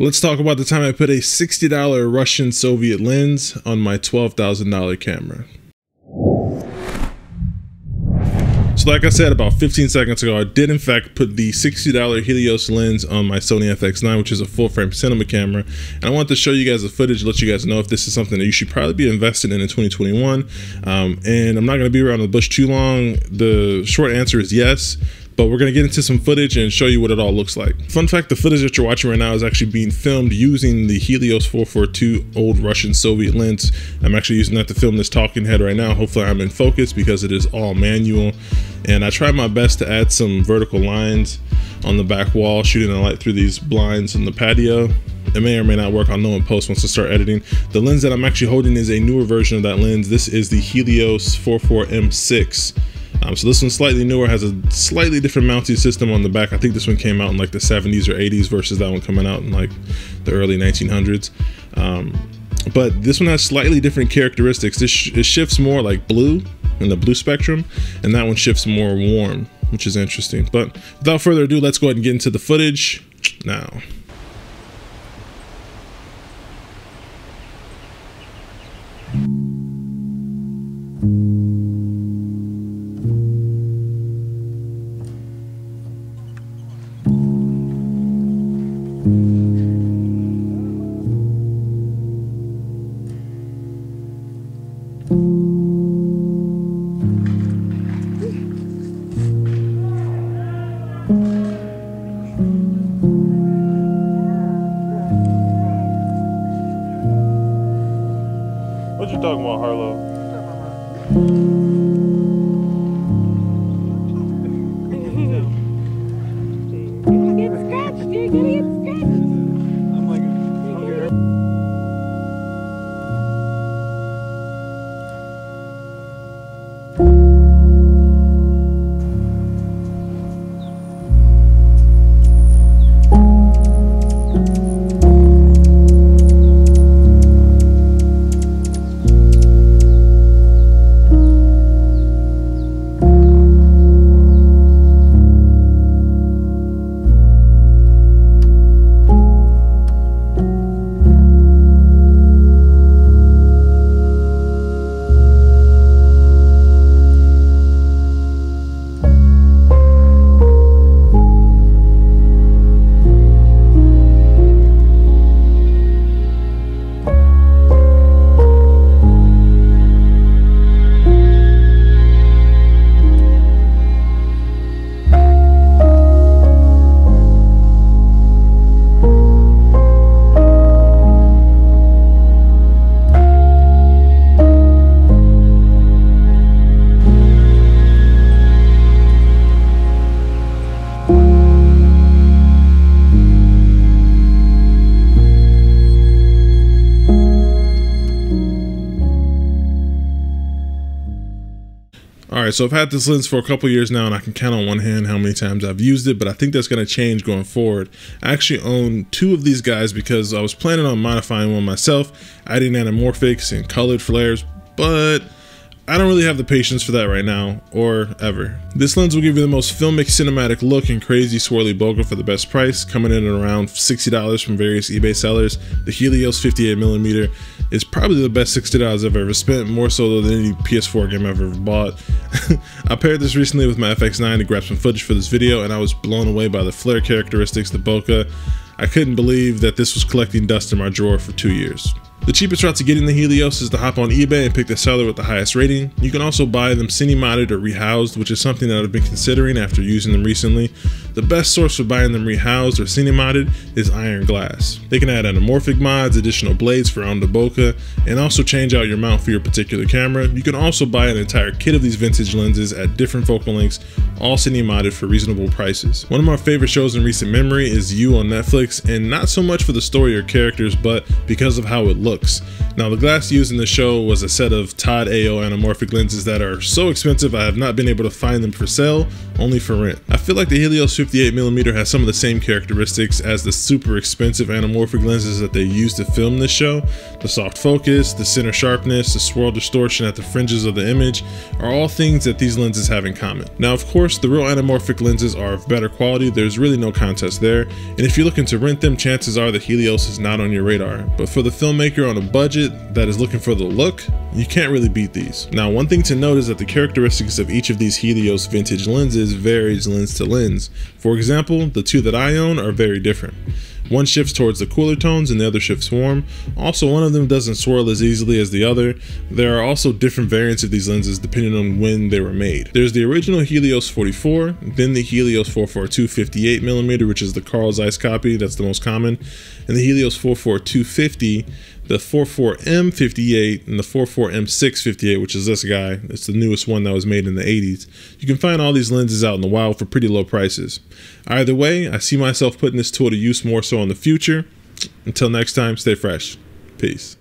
Let's talk about the time I put a $60 Russian Soviet lens on my $12,000 camera. So like I said about 15 seconds ago, I did in fact put the $60 Helios lens on my Sony FX9, which is a full frame cinema camera. And I want to show you guys the footage, let you guys know if this is something that you should probably be invested in in 2021. Um, and I'm not gonna be around the bush too long. The short answer is yes but we're to get into some footage and show you what it all looks like. Fun fact, the footage that you're watching right now is actually being filmed using the Helios 442 old Russian Soviet lens. I'm actually using that to film this talking head right now. Hopefully I'm in focus because it is all manual. And I tried my best to add some vertical lines on the back wall, shooting the light through these blinds in the patio. It may or may not work. I'll know in post once I start editing. The lens that I'm actually holding is a newer version of that lens. This is the Helios 44M6. Um, so this one's slightly newer, has a slightly different mounting system on the back. I think this one came out in like the 70s or 80s versus that one coming out in like the early 1900s. Um, but this one has slightly different characteristics. This sh it shifts more like blue in the blue spectrum, and that one shifts more warm, which is interesting. But without further ado, let's go ahead and get into the footage now. What All right, so I've had this lens for a couple years now, and I can count on one hand how many times I've used it, but I think that's going to change going forward. I actually own two of these guys because I was planning on modifying one myself, adding anamorphics and colored flares, but I don't really have the patience for that right now, or ever. This lens will give you the most filmic cinematic look and crazy swirly bokeh for the best price, coming in at around $60 from various eBay sellers. The Helios 58mm is probably the best $60 I've ever spent, more so than any PS4 game I've ever bought. I paired this recently with my FX9 to grab some footage for this video, and I was blown away by the flare characteristics, the bokeh. I couldn't believe that this was collecting dust in my drawer for two years. The cheapest route to getting the Helios is to hop on eBay and pick the seller with the highest rating. You can also buy them cine-modded or rehoused, which is something that I've been considering after using them recently. The best source for buying them rehoused or cine-modded is Iron Glass. They can add anamorphic mods, additional blades for on the bokeh, and also change out your mount for your particular camera. You can also buy an entire kit of these vintage lenses at different focal lengths, all cine-modded for reasonable prices. One of my favorite shows in recent memory is You on Netflix, and not so much for the story or characters, but because of how it looks. Looks. Now, the glass used in the show was a set of Todd AO anamorphic lenses that are so expensive I have not been able to find them for sale, only for rent. I feel like the Helios 58mm has some of the same characteristics as the super expensive anamorphic lenses that they used to film this show. The soft focus, the center sharpness, the swirl distortion at the fringes of the image are all things that these lenses have in common. Now, of course, the real anamorphic lenses are of better quality, there's really no contest there, and if you're looking to rent them, chances are the Helios is not on your radar. But for the filmmaker on a budget, that is looking for the look, you can't really beat these. Now, one thing to note is that the characteristics of each of these Helios vintage lenses varies lens to lens. For example, the two that I own are very different. One shifts towards the cooler tones and the other shifts warm. Also, one of them doesn't swirl as easily as the other. There are also different variants of these lenses depending on when they were made. There's the original Helios 44, then the Helios 442 58mm, which is the Carl Zeiss copy, that's the most common, and the Helios 442 50, the 44M58 and the 44M658, which is this guy. It's the newest one that was made in the 80s. You can find all these lenses out in the wild for pretty low prices. Either way, I see myself putting this tool to use more so in the future. Until next time, stay fresh. Peace.